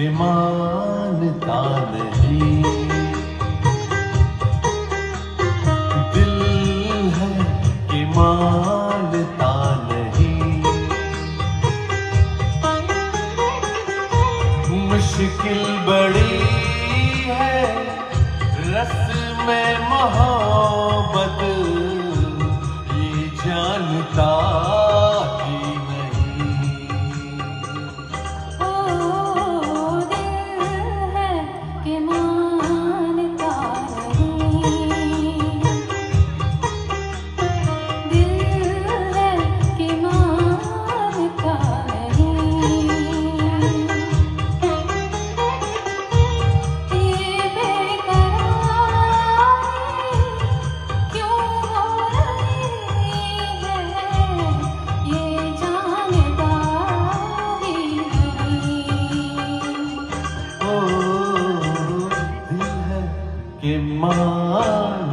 के मानता नहीं। दिल है कि मानता नहीं। मुश्किल बड़ी है, रस में मोहब्बत, ये जानता मां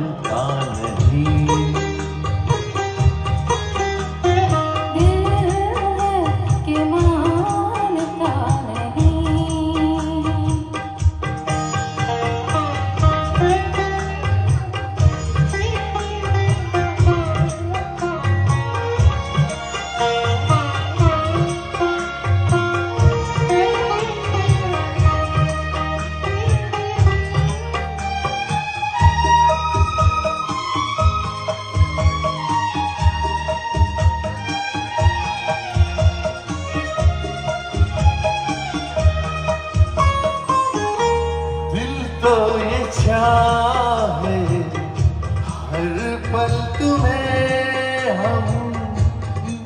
पर तुम्हें हम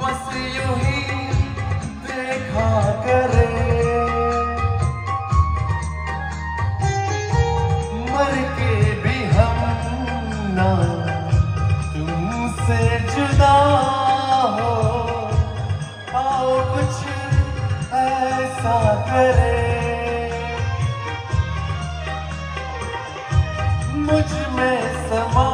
बस यू ही देखा करें। मर के भी हम ना तुमसे जुदा हो, आओ कुछ ऐसा करें। मुझमें समा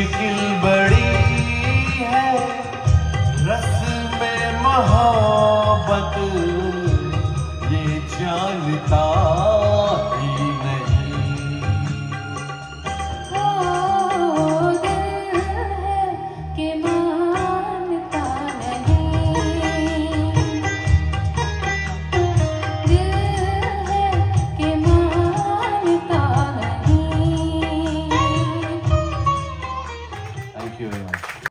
मुश्किल बड़ी है। रस में मोहब्बत